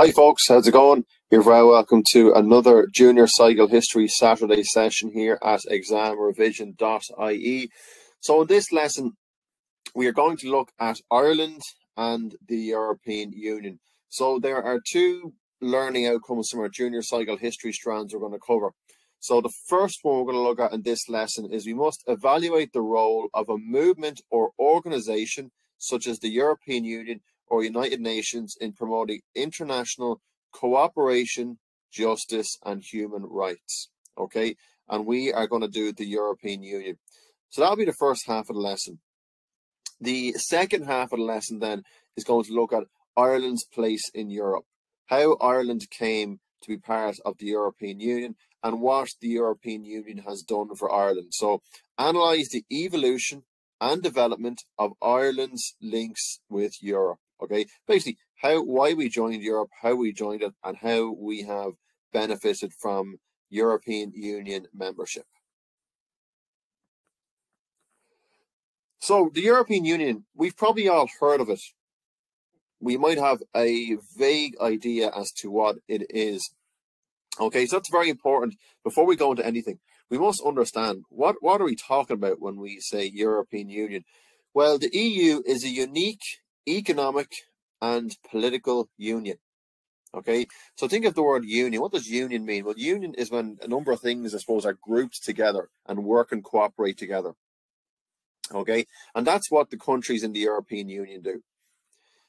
Hi folks, how's it going? You're very welcome to another Junior Cycle History Saturday session here at examrevision.ie. So in this lesson, we are going to look at Ireland and the European Union. So there are two learning outcomes from our Junior Cycle History strands we're going to cover. So the first one we're going to look at in this lesson is we must evaluate the role of a movement or organization such as the European Union or United Nations in promoting international cooperation, justice, and human rights. Okay, and we are going to do the European Union. So that'll be the first half of the lesson. The second half of the lesson then is going to look at Ireland's place in Europe, how Ireland came to be part of the European Union, and what the European Union has done for Ireland. So, analyze the evolution and development of Ireland's links with Europe. Okay, basically how why we joined Europe, how we joined it, and how we have benefited from European Union membership. So the European Union, we've probably all heard of it. We might have a vague idea as to what it is. Okay, so that's very important. Before we go into anything, we must understand what, what are we talking about when we say European Union? Well, the EU is a unique economic and political union. Okay, so think of the word union. What does union mean? Well, union is when a number of things, I suppose, are grouped together and work and cooperate together. Okay, and that's what the countries in the European Union do.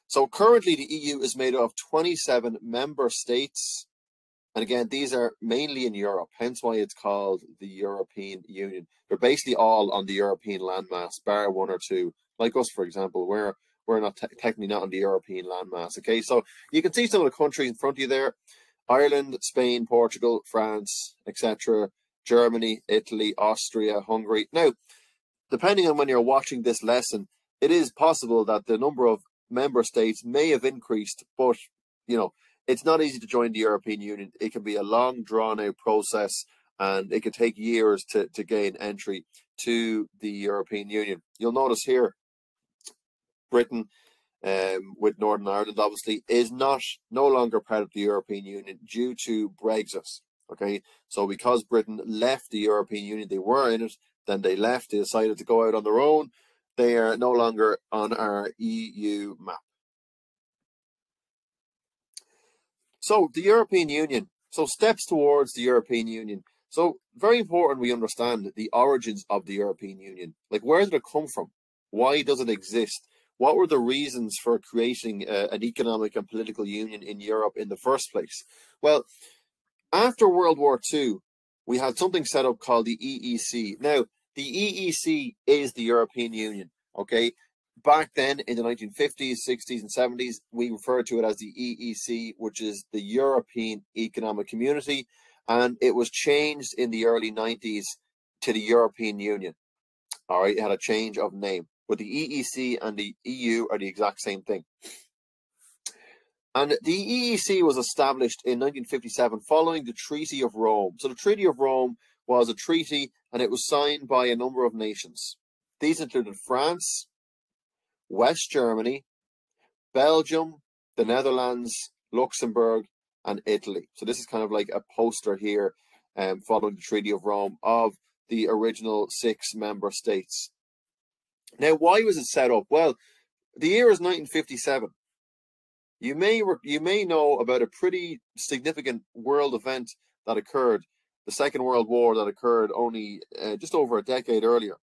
So currently, the EU is made of 27 member states. And again, these are mainly in Europe, hence why it's called the European Union. They're basically all on the European landmass, bar one or two. Like us, for example, where we're not te technically not on the European landmass. Okay, so you can see some of the countries in front of you there: Ireland, Spain, Portugal, France, etc., Germany, Italy, Austria, Hungary. Now, depending on when you're watching this lesson, it is possible that the number of member states may have increased, but you know it's not easy to join the European Union. It can be a long, drawn-out process, and it can take years to to gain entry to the European Union. You'll notice here Britain, um, with Northern Ireland, obviously, is not no longer part of the European Union due to Brexit. Okay, so because Britain left the European Union, they were in it, then they left, they decided to go out on their own. They are no longer on our EU map. So, the European Union. So, steps towards the European Union. So, very important we understand the origins of the European Union. Like, where did it come from? Why does it exist? What were the reasons for creating uh, an economic and political union in Europe in the first place? Well, after World War II, we had something set up called the EEC. Now, the EEC is the European Union, okay? Back then in the 1950s, 60s, and 70s, we referred to it as the EEC, which is the European Economic Community, and it was changed in the early 90s to the European Union. All right, it had a change of name but the EEC and the EU are the exact same thing. And the EEC was established in 1957 following the Treaty of Rome. So the Treaty of Rome was a treaty and it was signed by a number of nations. These included France, West Germany, Belgium, the Netherlands, Luxembourg, and Italy. So this is kind of like a poster here um, following the Treaty of Rome of the original six member states. Now, why was it set up? Well, the year is 1957. You may you may know about a pretty significant world event that occurred, the Second World War that occurred only uh, just over a decade earlier.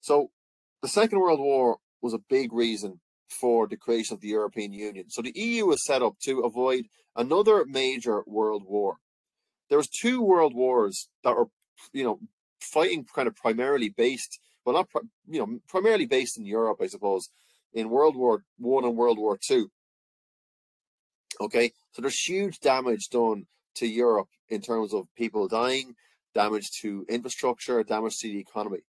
So, the Second World War was a big reason for the creation of the European Union. So the EU was set up to avoid another major world war. There was two world wars that were, you know, fighting kind of primarily based well, not you know primarily based in Europe, I suppose, in World War One and World War Two. Okay, so there's huge damage done to Europe in terms of people dying, damage to infrastructure, damage to the economy.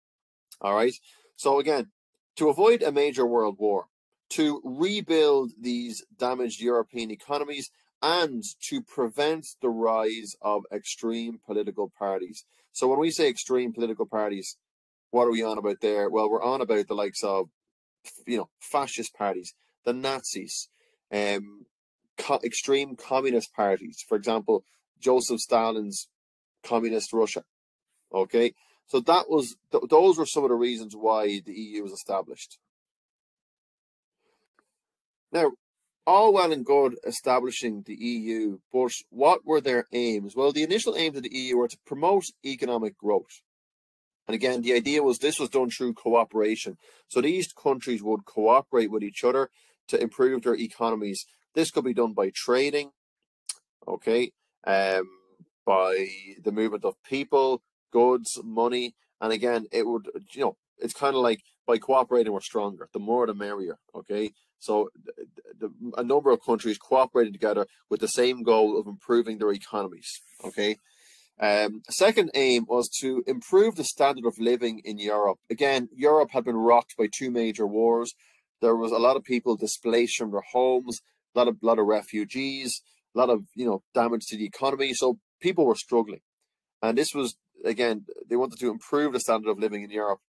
All right, so again, to avoid a major world war, to rebuild these damaged European economies, and to prevent the rise of extreme political parties. So when we say extreme political parties, what are we on about there? Well, we're on about the likes of, you know, fascist parties, the Nazis, um, co- extreme communist parties. For example, Joseph Stalin's communist Russia. Okay, so that was th- those were some of the reasons why the EU was established. Now, all well and good establishing the EU, but what were their aims? Well, the initial aims of the EU were to promote economic growth. And again, the idea was this was done through cooperation. So these countries would cooperate with each other to improve their economies. This could be done by trading, okay, um, by the movement of people, goods, money. And again, it would, you know, it's kind of like by cooperating, we're stronger. The more, the merrier, okay? So the, a number of countries cooperating together with the same goal of improving their economies, okay? Um, second aim was to improve the standard of living in Europe. Again, Europe had been rocked by two major wars. There was a lot of people displaced from their homes, a lot of lot of refugees, a lot of you know damage to the economy. So people were struggling, and this was again they wanted to improve the standard of living in Europe.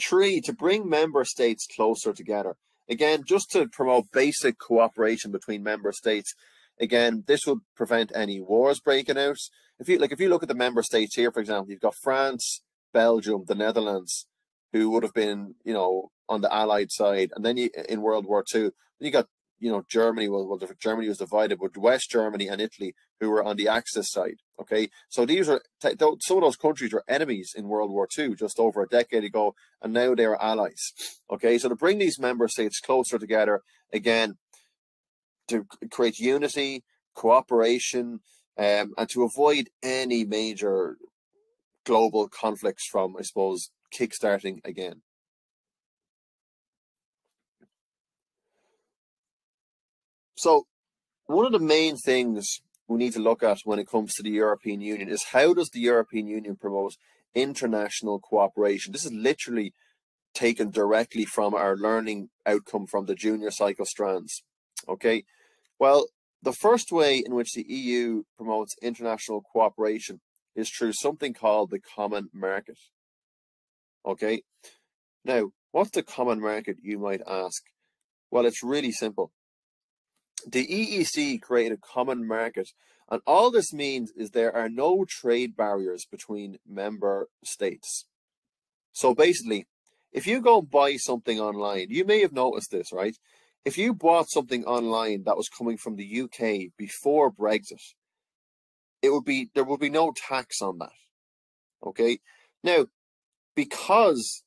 Three, to bring member states closer together. Again, just to promote basic cooperation between member states. Again, this would prevent any wars breaking out if you like if you look at the member states here, for example, you've got France, Belgium, the Netherlands, who would have been, you know, on the Allied side, and then you, in World War Two, you got, you know, Germany. Well, well, Germany was divided, but West Germany and Italy, who were on the Axis side. Okay, so these are some of those countries were enemies in World War Two just over a decade ago, and now they are allies. Okay, so to bring these member states closer together again, to create unity, cooperation, um, and to avoid any major global conflicts from, I suppose, kickstarting again. So, one of the main things we need to look at when it comes to the European Union is how does the European Union promote international cooperation? This is literally taken directly from our learning outcome from the junior cycle strands. Okay, well, the first way in which the EU promotes international cooperation is through something called the common market. Okay, now what's the common market, you might ask? Well, it's really simple. The EEC created a common market, and all this means is there are no trade barriers between member states. So basically, if you go and buy something online, you may have noticed this, right? If you bought something online that was coming from the UK before Brexit, it would be there would be no tax on that. Okay. Now, because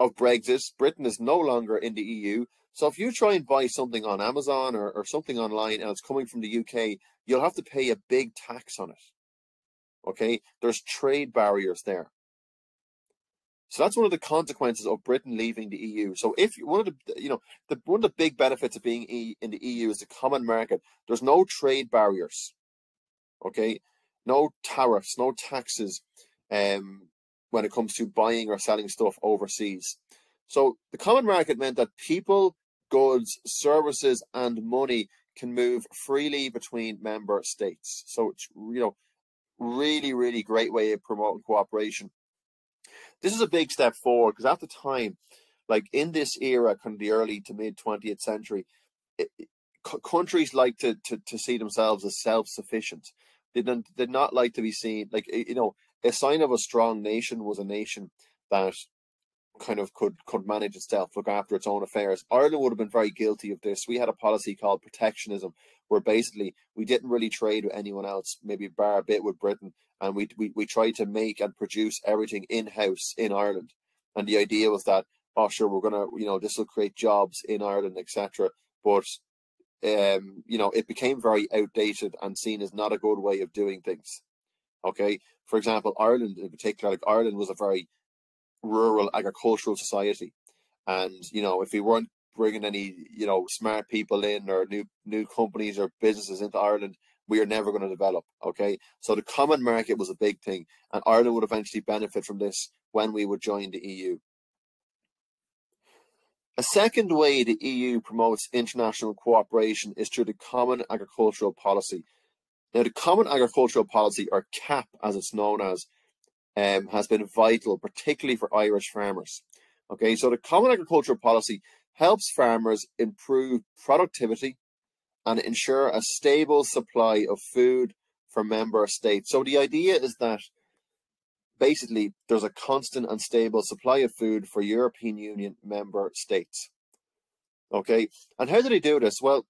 of Brexit, Britain is no longer in the EU. So if you try and buy something on Amazon or, or something online and it's coming from the UK, you'll have to pay a big tax on it. Okay. There's trade barriers there. So that's one of the consequences of Britain leaving the EU. So if one of the you know the one of the big benefits of being in the EU is the common market. There's no trade barriers. Okay, no tariffs, no taxes, um, when it comes to buying or selling stuff overseas. So the common market meant that people, goods, services, and money can move freely between member states. So it's you know really really great way of promoting cooperation this is a big step forward because at the time, like in this era, kind of the early to mid 20th century, it, countries like to, to, to see themselves as self sufficient. They did, did not like to be seen, like, you know, a sign of a strong nation was a nation that kind of could could manage itself, look after its own affairs. Ireland would have been very guilty of this. We had a policy called protectionism, where basically we didn't really trade with anyone else, maybe bar a bit with Britain, and we we, we tried to make and produce everything in house in Ireland. And the idea was that, oh sure, we're gonna, you know, this will create jobs in Ireland, etc. But um, you know, it became very outdated and seen as not a good way of doing things. Okay, for example, Ireland in particular, like Ireland was a very rural agricultural society. And, you know, if we weren't bringing any, you know, smart people in or new new companies or businesses into Ireland, we are never going to develop. Okay. So the common market was a big thing. And Ireland would eventually benefit from this when we would join the EU. A second way the EU promotes international cooperation is through the Common Agricultural Policy. Now, the Common Agricultural Policy, or CAP as it's known as, um, has been vital, particularly for Irish farmers. Okay, so the Common Agricultural Policy helps farmers improve productivity and ensure a stable supply of food for member states. So the idea is that basically there's a constant and stable supply of food for European Union member states. Okay, and how do they do this? Well,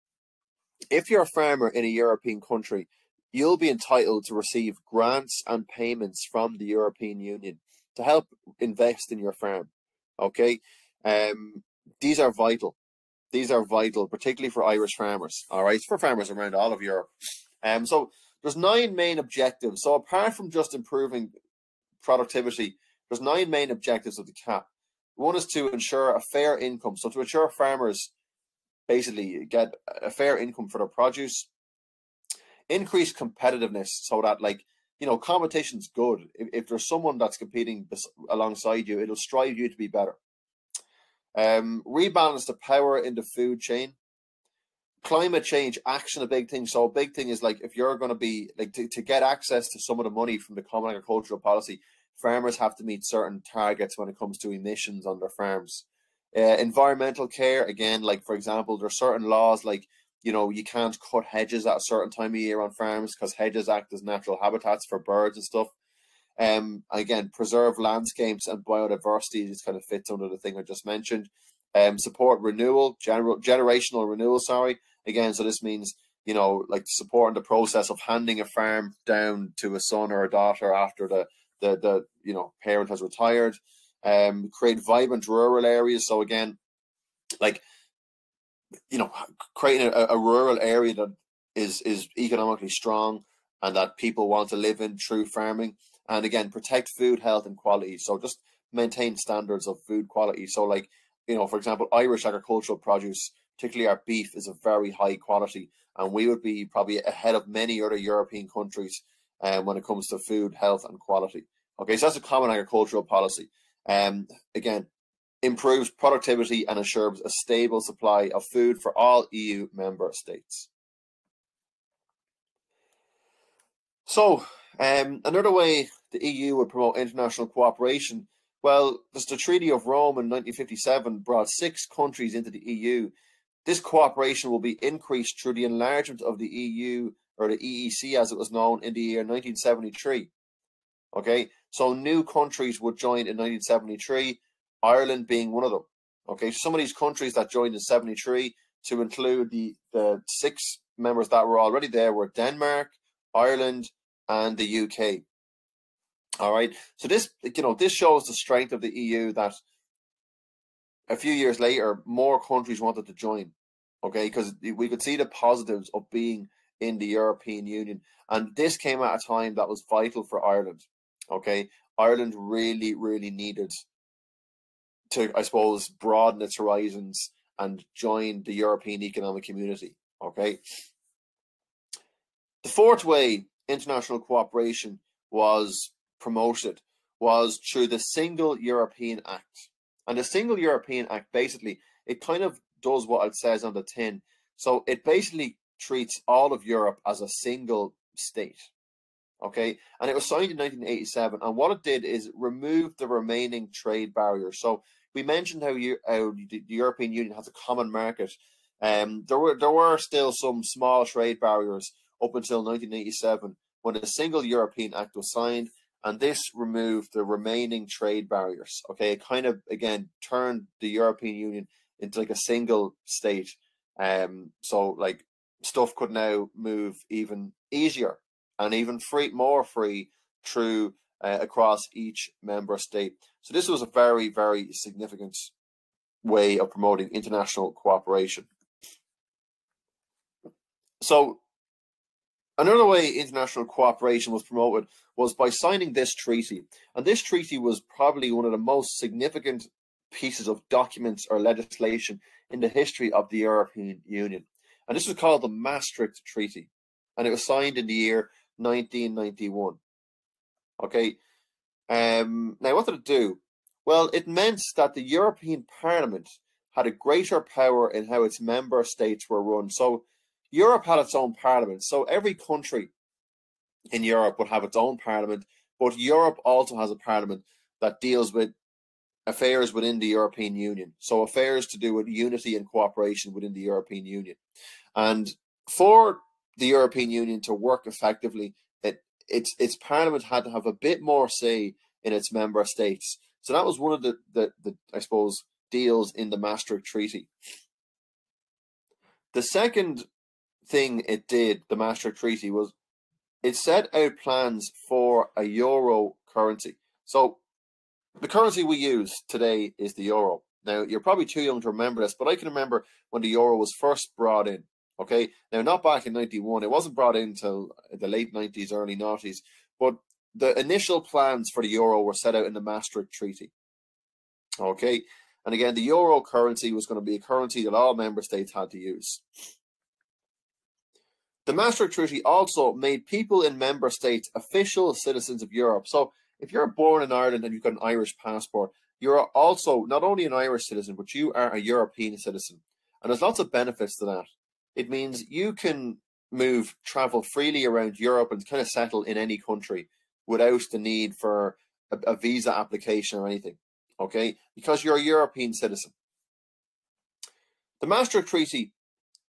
if you're a farmer in a European country, you'll be entitled to receive grants and payments from the European Union to help invest in your farm. Okay, um, these are vital. These are vital, particularly for Irish farmers. All right, for farmers around all of Europe. Um, so there's nine main objectives. So apart from just improving productivity, there's nine main objectives of the CAP. One is to ensure a fair income. So to ensure farmers basically get a fair income for their produce, increase competitiveness so that like you know competition's good. If, if there's someone that's competing alongside you, it'll strive you to be better. Um, rebalance the power in the food chain. Climate change action, a big thing. So a big thing is like if you're going to be like to, to get access to some of the money from the common agricultural policy, farmers have to meet certain targets when it comes to emissions on their farms. Uh, environmental care, again, like for example, there are certain laws like you know you can't cut hedges at a certain time of year on farms because hedges act as natural habitats for birds and stuff. Um, again, preserve landscapes and biodiversity. This kind of fits under the thing I just mentioned. Um, support renewal, general generational renewal. Sorry, again, so this means you know like supporting the process of handing a farm down to a son or a daughter after the the the you know parent has retired. Um, create vibrant rural areas. So again, like you know, creating a, a rural area that is is economically strong and that people want to live in through farming and again protect food health and quality. So just maintain standards of food quality. So like you know for example irish agricultural produce particularly our beef is a very high quality. And we would be probably ahead of many other european countries um, when it comes to food health and quality. Okay so that's a common agricultural policy. Um again improves productivity and ensures a stable supply of food for all eu member states. So um, another way the EU would promote international cooperation, well, there's the Treaty of Rome in 1957 brought six countries into the EU. This cooperation will be increased through the enlargement of the EU or the EEC as it was known in the year 1973. Okay, so new countries would join in 1973, Ireland being one of them. Okay, so some of these countries that joined in 73 to include the, the six members that were already there were Denmark, Ireland, and the UK. All right. So this, you know, this shows the strength of the EU that a few years later, more countries wanted to join. Okay, because we could see the positives of being in the European Union, and this came at a time that was vital for Ireland. Okay, Ireland really, really needed to, I suppose, broaden its horizons and join the European Economic Community. Okay. The fourth way international cooperation was promoted was through the Single European Act. And the Single European Act basically it kind of does what it says on the tin. So it basically treats all of Europe as a single state. Okay, and it was signed in 1987. And what it did is remove the remaining trade barriers. So we mentioned how, you, how the European Union has a common market. Um, there were there were still some small trade barriers up until 1987 when a single European Act was signed, and this removed the remaining trade barriers. Okay, it kind of again turned the European Union into like a single state. Um, so like stuff could now move even easier and even free, more free through uh, across each member state. So this was a very, very significant way of promoting international cooperation. So Another way international cooperation was promoted was by signing this treaty. And this treaty was probably one of the most significant pieces of documents or legislation in the history of the European Union. And this was called the Maastricht Treaty. And it was signed in the year 1991. Okay. Um, now, what did it do? Well, it meant that the European Parliament had a greater power in how its member states were run. So Europe had its own parliament. So every country in Europe would have its own parliament, but Europe also has a parliament that deals with affairs within the European Union. So affairs to do with unity and cooperation within the European Union. And for the European Union to work effectively, it, its its parliament had to have a bit more say in its member states. So that was one of the, the, the I suppose, deals in the Maastricht Treaty. The second thing it did, the Maastricht Treaty, was it set out plans for a euro currency. So the currency we use today is the euro. Now, you're probably too young to remember this, but I can remember when the euro was first brought in. Okay, now not back in 91, it wasn't brought in until the late 90s, early 90s, but the initial plans for the euro were set out in the Maastricht Treaty. Okay, and again, the euro currency was going to be a currency that all member states had to use. The Maastricht Treaty also made people in member states official citizens of Europe. So if you're born in Ireland and you've got an Irish passport, you're also not only an Irish citizen, but you are a European citizen. And there's lots of benefits to that. It means you can move, travel freely around Europe and kind of settle in any country without the need for a, a visa application or anything. Okay? Because you're a European citizen. The Maastricht Treaty,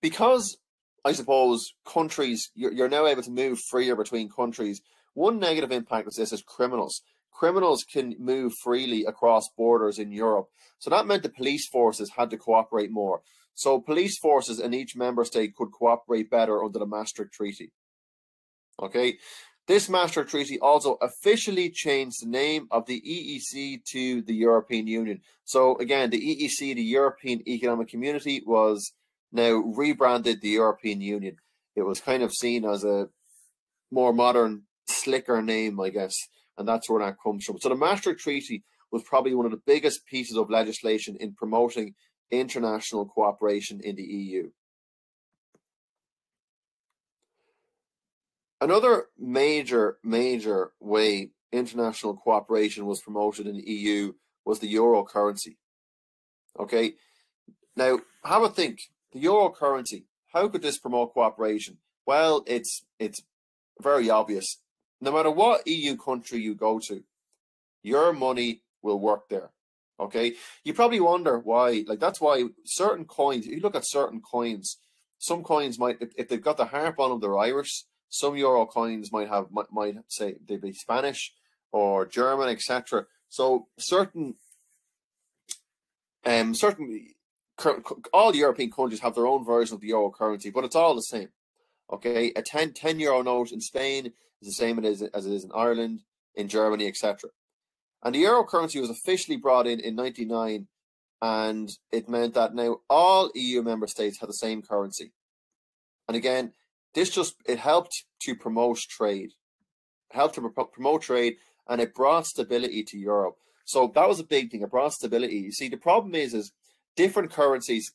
because I suppose countries, you're, you're now able to move freer between countries. One negative impact of this is criminals. Criminals can move freely across borders in Europe. So that meant the police forces had to cooperate more. So police forces in each member state could cooperate better under the Maastricht Treaty. Okay. This Maastricht Treaty also officially changed the name of the EEC to the European Union. So again, the EEC, the European Economic Community, was now rebranded the European Union. It was kind of seen as a more modern, slicker name, I guess, and that's where that comes from. So the Maastricht Treaty was probably one of the biggest pieces of legislation in promoting international cooperation in the EU. Another major, major way international cooperation was promoted in the EU was the euro currency. Okay, now have a think the euro currency, how could this promote cooperation? Well, it's it's very obvious. No matter what EU country you go to, your money will work there. Okay, you probably wonder why. Like that's why certain coins. You look at certain coins, some coins might, if, if they've got the harp on them, they're Irish. Some euro coins might have might, might say they be Spanish or German, etc. So certain, um, certain all European countries have their own version of the euro currency, but it's all the same. Okay, a 10, 10 euro note in Spain is the same as, as it is in Ireland, in Germany, etc. And the euro currency was officially brought in in 99, and it meant that now all EU member states had the same currency. And again, this just it helped to promote trade, it helped to promote trade, and it brought stability to Europe. So that was a big thing. It brought stability. You see, the problem is, is different currencies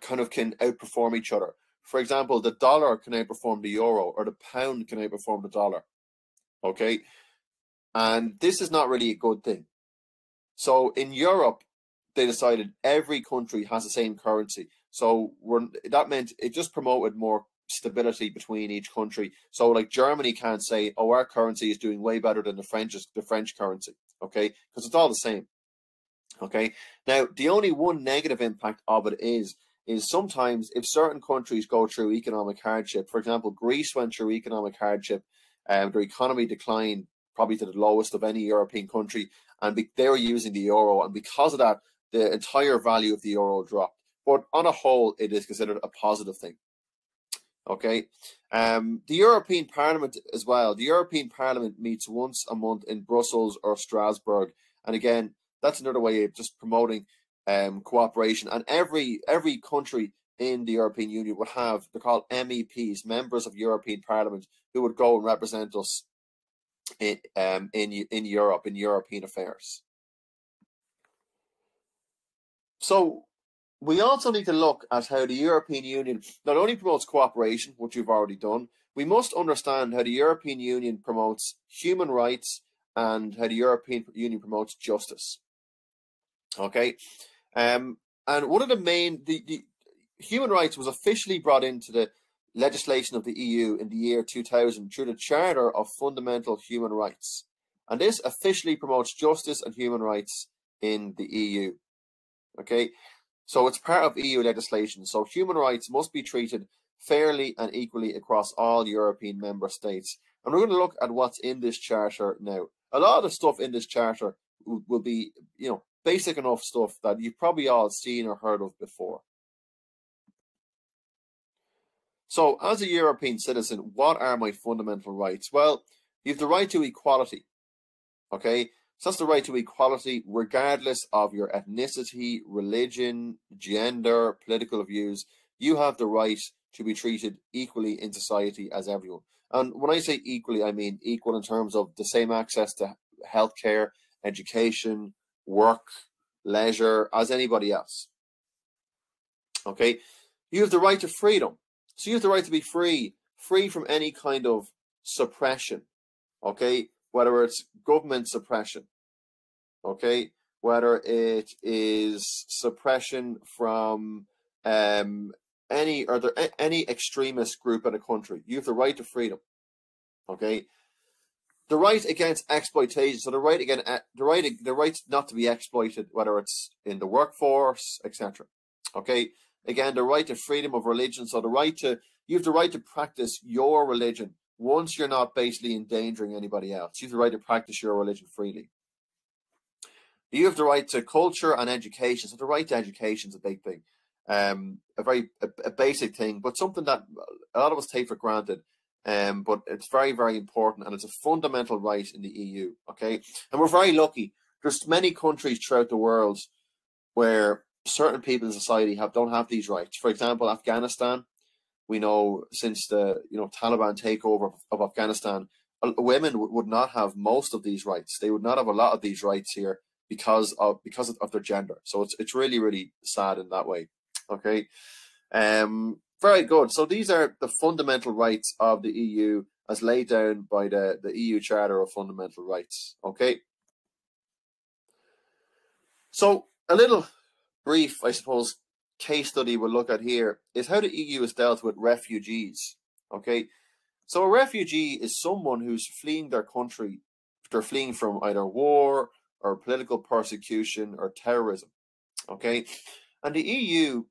kind of can outperform each other. For example, the dollar can outperform the euro, or the pound can outperform the dollar. Okay, and this is not really a good thing. So in Europe, they decided every country has the same currency. So that meant it just promoted more stability between each country. So like Germany can't say, "Oh, our currency is doing way better than the French the French currency," okay? Because it's all the same. Okay. Now, the only one negative impact of it is is sometimes if certain countries go through economic hardship, for example, Greece went through economic hardship, and um, their economy declined probably to the lowest of any European country, and they were using the euro, and because of that, the entire value of the euro dropped. But on a whole, it is considered a positive thing. Okay, um, the European Parliament as well. The European Parliament meets once a month in Brussels or Strasbourg, and again, that's another way of just promoting um, cooperation. And every every country in the European Union would have they're called MEPs, members of European Parliament, who would go and represent us in um, in in Europe in European affairs. So we also need to look at how the European Union not only promotes cooperation, which you've already done, we must understand how the European Union promotes human rights and how the European Union promotes justice. Okay, um, and one of the main the, the human rights was officially brought into the legislation of the EU in the year 2000 through the Charter of Fundamental Human Rights, and this officially promotes justice and human rights in the EU. Okay, So it's part of EU legislation. So human rights must be treated fairly and equally across all European member states. And we're going to look at what's in this charter now. A lot of the stuff in this charter will, will be, you know, basic enough stuff that you've probably all seen or heard of before. So, as a European citizen, what are my fundamental rights? Well, you have the right to equality. Okay, so that's the right to equality, regardless of your ethnicity, religion, gender, political views. You have the right to be treated equally in society as everyone. And when I say equally, I mean equal in terms of the same access to healthcare, education, work, leisure as anybody else. Okay, you have the right to freedom. So you have the right to be free, free from any kind of suppression, okay? Whether it's government suppression, okay? Whether it is suppression from um, any or there, any extremist group in a country, you have the right to freedom, okay? The right against exploitation, so the right again, the right, the right not to be exploited, whether it's in the workforce, etc. Okay, Again, the right to freedom of religion. So the right to you have the right to practice your religion once you're not basically endangering anybody else. You have the right to practice your religion freely. You have the right to culture and education. So the right to education is a big thing, um, a very a, a basic thing, but something that a lot of us take for granted. Um, but it's very, very important, and it's a fundamental right in the EU. Okay, and we're very lucky. There's many countries throughout the world where certain people in society have don't have these rights. For example, Afghanistan, we know since the you know Taliban takeover of Afghanistan, women would not have most of these rights. They would not have a lot of these rights here because of because of, their gender. So it's it's really really sad in that way. Okay, um, very good. So these are the fundamental rights of the EU as laid down by the the EU Charter of Fundamental Rights. Okay. So a little brief, I suppose, case study we'll look at here is how the EU has dealt with refugees. Okay, so a refugee is someone who's fleeing their country. They're fleeing from either war or political persecution or terrorism. Okay, and the EU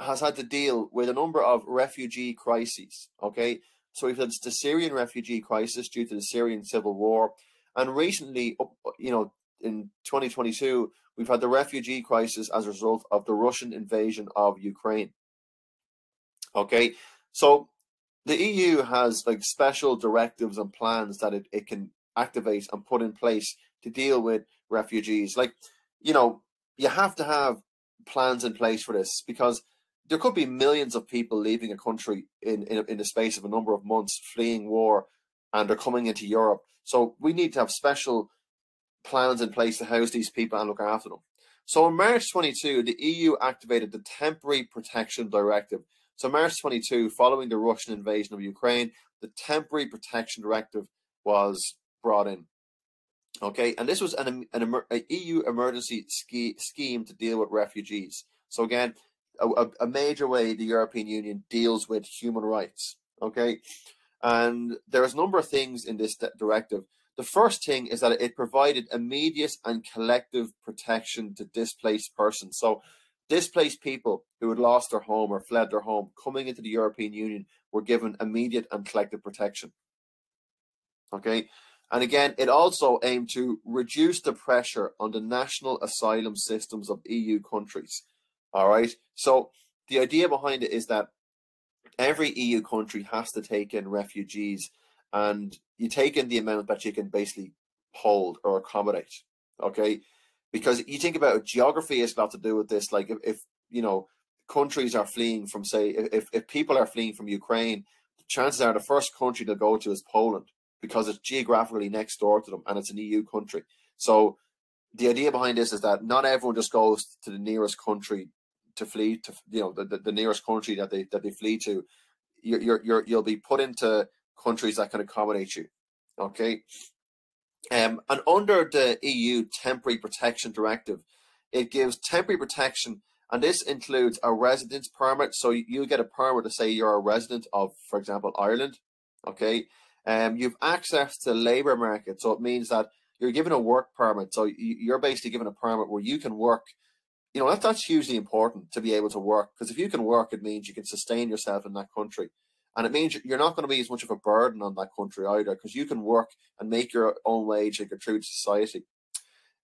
has had to deal with a number of refugee crises. Okay, so we've had the Syrian refugee crisis due to the Syrian civil war, and recently, uh, you know, in 2022, we've had the refugee crisis as a result of the Russian invasion of Ukraine. Okay, so the EU has like special directives and plans that it, it can activate and put in place to deal with refugees. Like, you know, you have to have plans in place for this because there could be millions of people leaving a country in, in, in the space of a number of months, fleeing war, and they're coming into Europe. So we need to have special plans in place to house these people and look after them. So in March 22, the EU activated the Temporary Protection Directive. So March 22, following the Russian invasion of Ukraine, the Temporary Protection Directive was brought in. Okay, and this was an, an, an EU emergency ski, scheme to deal with refugees. So again, a, a major way the European Union deals with human rights. Okay, and there's a number of things in this directive. The first thing is that it provided immediate and collective protection to displaced persons. So, displaced people who had lost their home or fled their home coming into the European Union were given immediate and collective protection. Okay. And again, it also aimed to reduce the pressure on the national asylum systems of EU countries. All right. So the idea behind it is that every EU country has to take in refugees and you take in the amount that you can basically hold or accommodate. Okay, because you think about it, geography has got to do with this. Like if, if you know countries are fleeing from, say, if if people are fleeing from Ukraine, the chances are the first country they'll go to is Poland because it's geographically next door to them and it's an EU country. So the idea behind this is that not everyone just goes to the nearest country to flee to you know the, the, the nearest country that they that they flee to. You're, you're, you're you'll be put into countries that can accommodate you. Okay. Um, and under the EU Temporary Protection Directive, it gives temporary protection, and this includes a residence permit. So you get a permit to say you're a resident of, for example, Ireland. Okay. Um, you've access to the labour market, so it means that you're given a work permit. So you're basically given a permit where you can work you know, that, that's hugely important to be able to work because if you can work, it means you can sustain yourself in that country. And it means you're not going to be as much of a burden on that country either because you can work and make your own wage and contribute to society.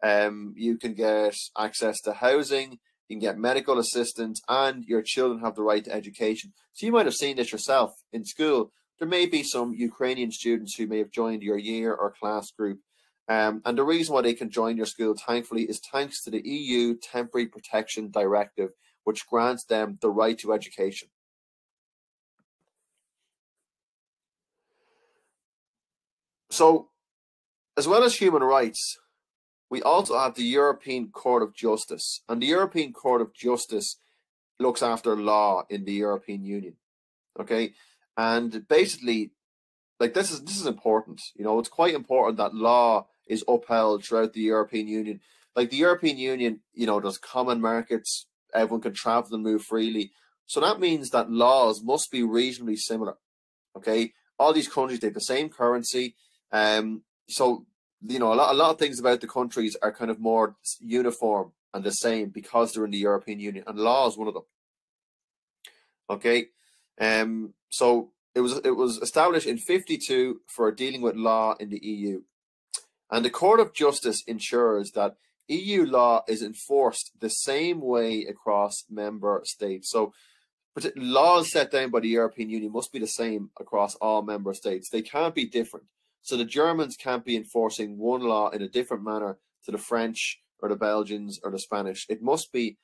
Um, you can get access to housing, you can get medical assistance, and your children have the right to education. So you might have seen this yourself in school. There may be some Ukrainian students who may have joined your year or class group. Um, and the reason why they can join your school, thankfully, is thanks to the EU Temporary Protection Directive, which grants them the right to education. So, as well as human rights, we also have the European Court of Justice, and the European Court of Justice looks after law in the European Union. Okay, and basically, like this is this is important. You know, it's quite important that law is upheld throughout the European Union. Like the European Union, you know, there's common markets, everyone can travel and move freely. So that means that laws must be reasonably similar. Okay, all these countries they have the same currency. Um, so you know, a lot, a lot of things about the countries are kind of more uniform and the same because they're in the European Union, and law is one of them. Okay, um, so it was it was established in fifty two for dealing with law in the EU, and the Court of Justice ensures that EU law is enforced the same way across member states. So laws set down by the European Union must be the same across all member states. They can't be different. So the Germans can't be enforcing one law in a different manner to the French or the Belgians or the Spanish. It must be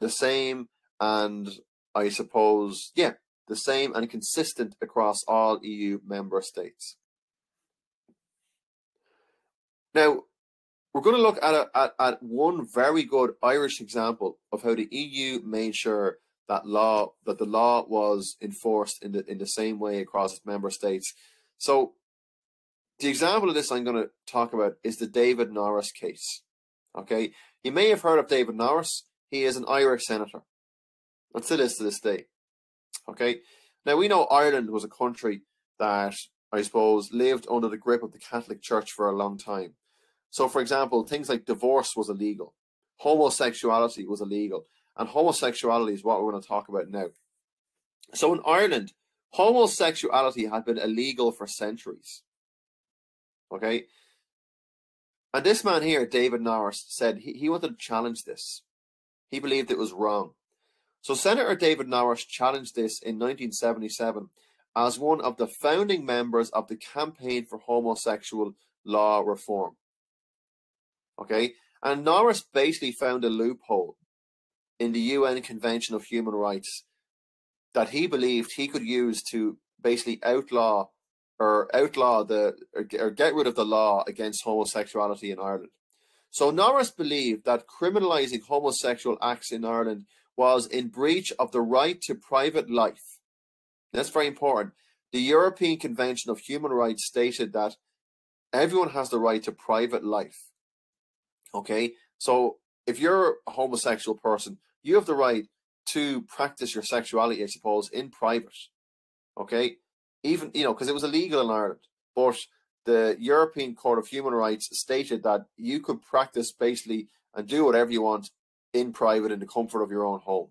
the same and I suppose, yeah, the same and consistent across all EU member states. Now, we're going to look at, a, at, at one very good Irish example of how the EU made sure that law that the law was enforced in the in the same way across its member states. So the example of this I'm going to talk about is the David Norris case. Okay, you may have heard of David Norris. He is an Irish senator, and still is to this day. Okay, now we know Ireland was a country that I suppose lived under the grip of the Catholic Church for a long time. So, for example, things like divorce was illegal, homosexuality was illegal, and homosexuality is what we're going to talk about now. So, in Ireland, homosexuality had been illegal for centuries. Okay. And this man here, David Norris, said he, he wanted to challenge this. He believed it was wrong. So Senator David Norris challenged this in 1977 as one of the founding members of the Campaign for Homosexual Law Reform. Okay. And Norris basically found a loophole in the UN Convention of Human Rights that he believed he could use to basically outlaw or outlaw the or, or get rid of the law against homosexuality in Ireland. So Norris believed that criminalizing homosexual acts in Ireland was in breach of the right to private life. That's very important. The European Convention of Human Rights stated that everyone has the right to private life. Okay, so if you're a homosexual person, you have the right to practice your sexuality, I suppose, in private. Okay, even you know because it was illegal in Ireland, but the European Court of Human Rights stated that you could practice basically and do whatever you want in private in the comfort of your own home.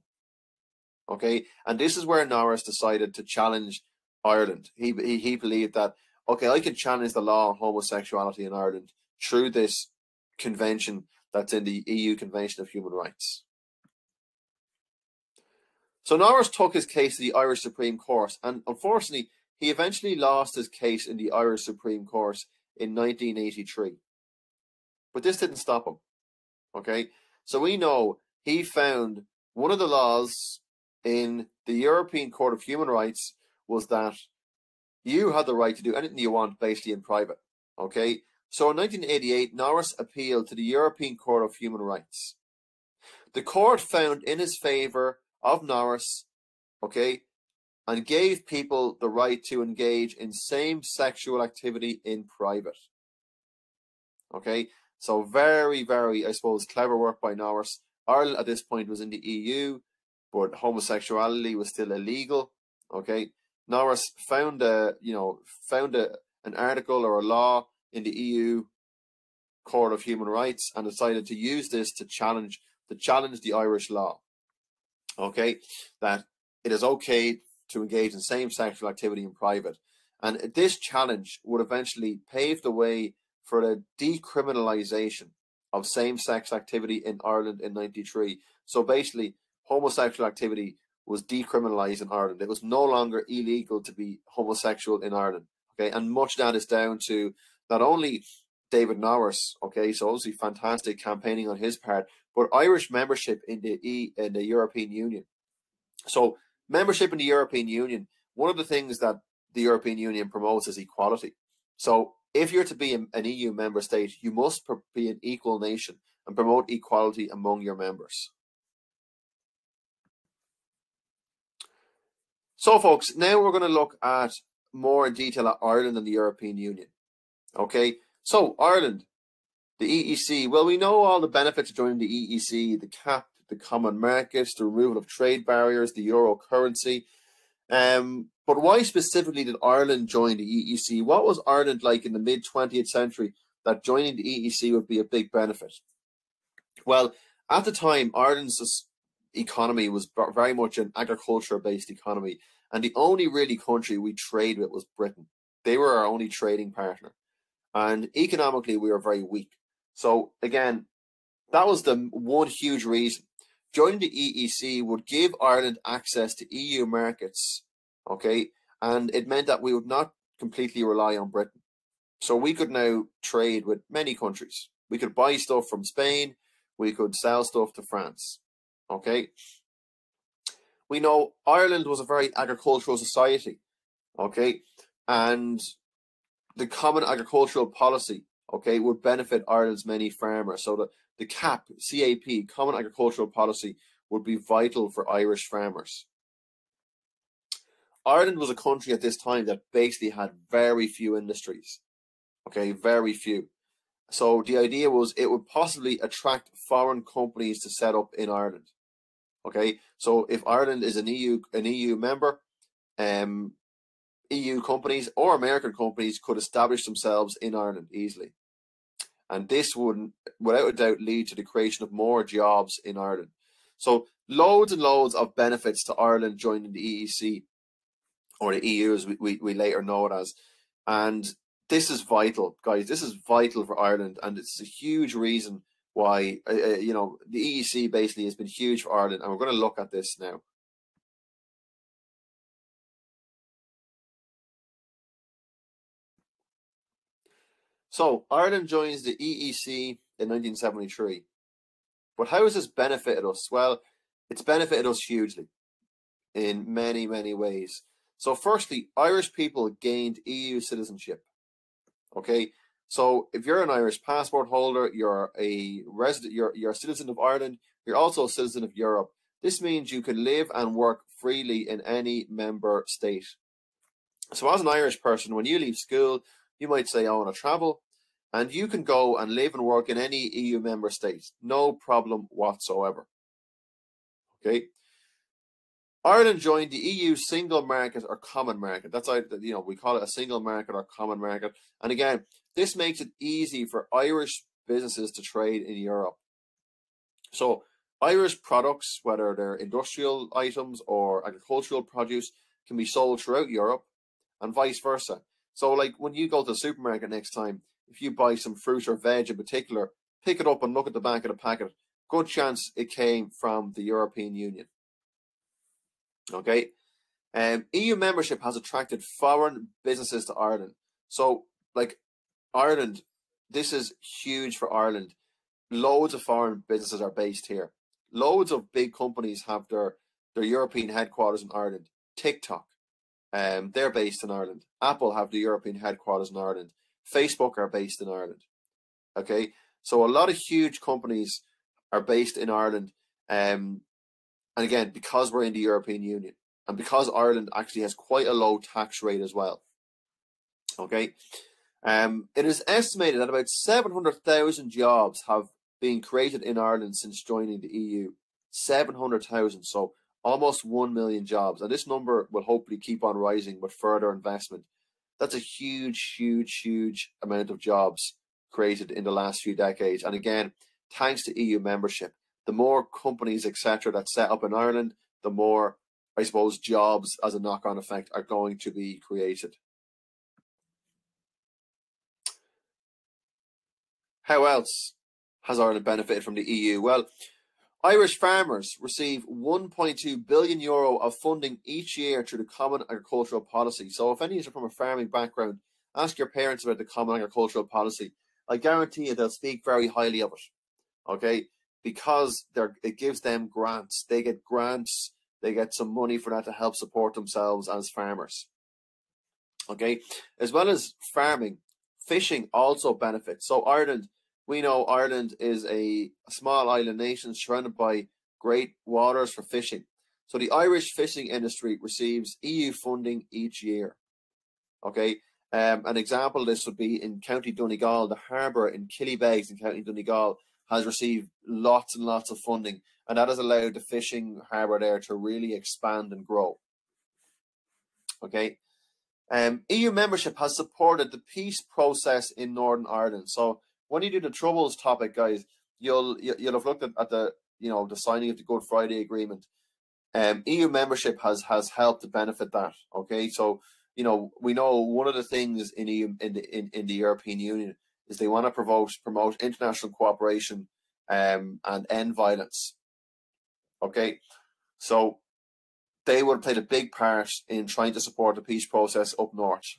Okay, and this is where Norris decided to challenge Ireland. He he, he believed that okay, I can challenge the law on homosexuality in Ireland through this convention that's in the EU Convention of Human Rights. So Norris took his case to the Irish Supreme Court, and unfortunately, he eventually lost his case in the Irish Supreme Court in 1983. But this didn't stop him. Okay? So we know he found one of the laws in the European Court of Human Rights was that you had the right to do anything you want basically in private. Okay? So in 1988, Norris appealed to the European Court of Human Rights. The court found in his favor of Norris, okay, and gave people the right to engage in same sexual activity in private. Okay, so very, very, I suppose, clever work by Norris. Ireland at this point was in the EU, but homosexuality was still illegal. Okay, Norris found a, you know, found a, an article or a law in the EU Court of Human Rights and decided to use this to challenge to challenge the Irish law. Okay, that it is okay to engage in same sexual activity in private. And this challenge would eventually pave the way for the decriminalisation of same sex activity in Ireland in 93. So basically, homosexual activity was decriminalised in Ireland. It was no longer illegal to be homosexual in Ireland. Okay, and much of that is down to not only David Norris, okay, so obviously fantastic campaigning on his part, but Irish membership in the E in the European Union. So membership in the European Union, one of the things that the European Union promotes is equality. So if you're to be an EU member state, you must be an equal nation and promote equality among your members. So, folks, now we're going to look at more in detail at Ireland and the European Union. Okay, so Ireland, the EEC. Well, we know all the benefits of joining the EEC: the cap, the common markets, the removal of trade barriers, the euro currency. Um, but why specifically did Ireland join the EEC? What was Ireland like in the mid 20th century that joining the EEC would be a big benefit? Well, at the time, Ireland's economy was very much an agriculture based economy, and the only really country we trade with was Britain. They were our only trading partner, and economically, we were very weak. So, again, that was the one huge reason. Joining the EEC would give Ireland access to EU markets Okay. And it meant that we would not completely rely on Britain. So we could now trade with many countries. We could buy stuff from Spain. We could sell stuff to France. Okay. We know Ireland was a very agricultural society. Okay. And the common agricultural policy, okay, would benefit Ireland's many farmers. So the, the CAP, CAP, Common Agricultural Policy, would be vital for Irish farmers. Ireland was a country at this time that basically had very few industries. Okay, very few. So the idea was it would possibly attract foreign companies to set up in Ireland. Okay, so if Ireland is an EU an EU member, um, EU companies or American companies could establish themselves in Ireland easily, and this would, without a doubt, lead to the creation of more jobs in Ireland. So loads and loads of benefits to Ireland joining the EEC or the EU as we, we, we later know it as. And this is vital, guys. This is vital for Ireland, and it's a huge reason why uh, uh you know the EEC basically has been huge for Ireland, and we're going to look at this now. So Ireland joins the EEC in 1973, but how has this benefited us? Well, it's benefited us hugely in many many ways. So, firstly, Irish people gained EU citizenship. Okay, so if you're an Irish passport holder, you're a resident, you're you're a citizen of Ireland. You're also a citizen of Europe. This means you can live and work freely in any member state. So, as an Irish person, when you leave school, you might say, "I want to travel," and you can go and live and work in any EU member state, no problem whatsoever. Okay, Ireland joined the EU single market or common market. That's how you know we call it a single market or common market. And again, this makes it easy for Irish businesses to trade in Europe. So Irish products, whether they're industrial items or agricultural produce, can be sold throughout Europe and vice versa. So like when you go to the supermarket next time, if you buy some fruit or veg in particular, pick it up and look at the back of the packet. Good chance it came from the European Union. Okay. Um, EU membership has attracted foreign businesses to Ireland. So, like Ireland, this is huge for Ireland. Loads of foreign businesses are based here. Loads of big companies have their, their European headquarters in Ireland. TikTok, um, they're based in Ireland. Apple have the European headquarters in Ireland. Facebook are based in Ireland. Okay, so a lot of huge companies are based in Ireland. Um, and again, because we're in the European Union and because Ireland actually has quite a low tax rate as well. Okay. Um, it is estimated that about 700,000 jobs have been created in Ireland since joining the EU. 700,000. So almost 1 million jobs. And this number will hopefully keep on rising with further investment. That's a huge, huge, huge amount of jobs created in the last few decades. And again, thanks to EU membership, the more companies, etc., that set up in Ireland, the more, I suppose, jobs as a knock-on effect are going to be created. How else has Ireland benefited from the EU? Well, Irish farmers receive 1.2 billion euro of funding each year through the Common Agricultural Policy. So, if any of you are from a farming background, ask your parents about the Common Agricultural Policy. I guarantee you they'll speak very highly of it. Okay, because it gives them grants. They get grants. They get some money for that to help support themselves as farmers. Okay, as well as farming, fishing also benefits. So Ireland we know Ireland is a, small island nation surrounded by great waters for fishing. So the Irish fishing industry receives EU funding each year. Okay, um, an example of this would be in County Donegal, the harbour in Killybegs in County Donegal has received lots and lots of funding, and that has allowed the fishing harbour there to really expand and grow. Okay, um, EU membership has supported the peace process in Northern Ireland. So when you do the troubles topic, guys, you'll you'll have looked at, at the you know the signing of the Good Friday Agreement. Um, EU membership has has helped to benefit that. Okay, so you know we know one of the things in EU in the in, in the European Union is they want to promote promote international cooperation um, and end violence. Okay, so they would have played a big part in trying to support the peace process up north.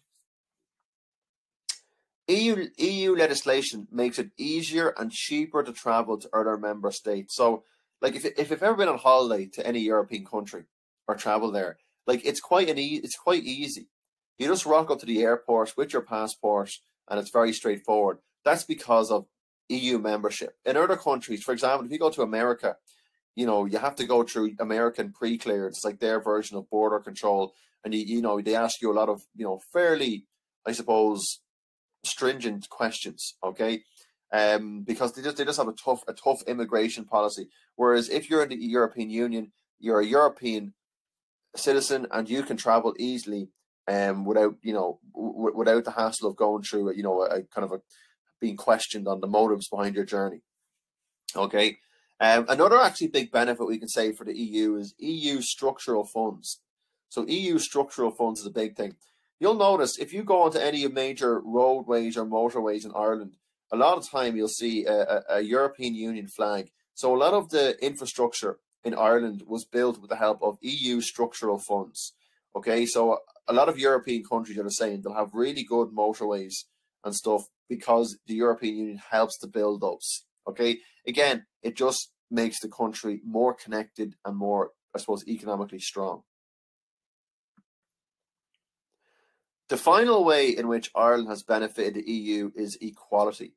EU EU legislation makes it easier and cheaper to travel to other member states. So, like if if you've ever been on holiday to any European country or travel there, like it's quite an e- it's quite easy. You just rock up to the airport with your passport, and it's very straightforward. That's because of EU membership. In other countries, for example, if you go to America, you know you have to go through American pre-clearance, it's like their version of border control, and you you know they ask you a lot of you know fairly, I suppose, stringent questions, okay? Um, because they just they just have a tough a tough immigration policy. Whereas if you're in the European Union, you're a European citizen and you can travel easily um, without you know w- without the hassle of going through you know a, a, kind of a being questioned on the motives behind your journey. Okay. Um, another actually big benefit we can say for the EU is EU structural funds. So EU structural funds is a big thing you'll notice if you go onto any major roadways or motorways in Ireland, a lot of time you'll see a, a, a, European Union flag. So a lot of the infrastructure in Ireland was built with the help of EU structural funds. Okay, so a lot of European countries are saying they'll have really good motorways and stuff because the European Union helps to build those. Okay, again, it just makes the country more connected and more, I suppose, economically strong. The final way in which Ireland has benefited the EU is equality.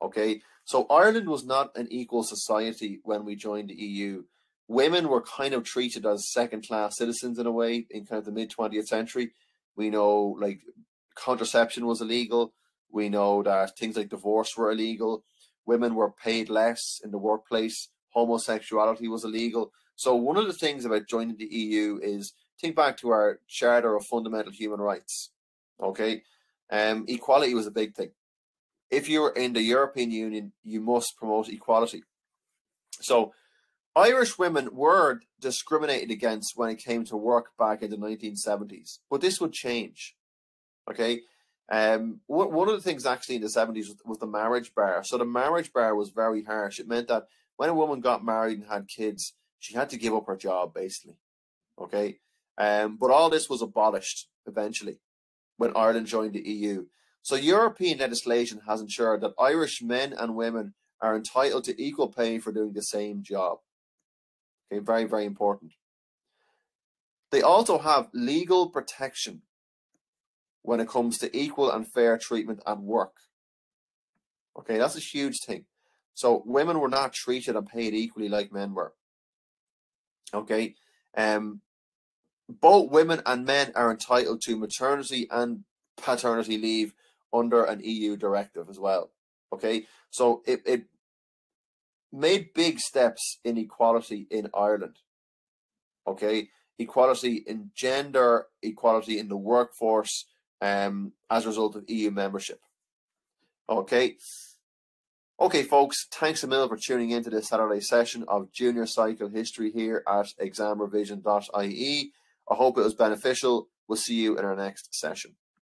Okay, so Ireland was not an equal society when we joined the EU. Women were kind of treated as second class citizens in a way in kind of the mid 20th century. We know like contraception was illegal. We know that things like divorce were illegal. Women were paid less in the workplace. Homosexuality was illegal. So, one of the things about joining the EU is think back to our Charter of Fundamental Human Rights. Okay, um, equality was a big thing. If you're in the European Union, you must promote equality. So, Irish women were discriminated against when it came to work back in the 1970s, but this would change. Okay, um, one of the things actually in the 70s was, was the marriage bar. So the marriage bar was very harsh. It meant that when a woman got married and had kids, she had to give up her job basically. Okay, um, but all this was abolished eventually when Ireland joined the EU. So European legislation has ensured that Irish men and women are entitled to equal pay for doing the same job. Okay, very, very important. They also have legal protection when it comes to equal and fair treatment at work. Okay, that's a huge thing. So women were not treated and paid equally like men were. Okay, um, both women and men are entitled to maternity and paternity leave under an EU directive as well. Okay, so it, it made big steps in equality in Ireland. Okay, equality in gender, equality in the workforce, um, as a result of EU membership. Okay, Okay, folks, thanks a million for tuning into this Saturday session of Junior Cycle History here at examrevision.ie. I hope it was beneficial. We'll see you in our next session.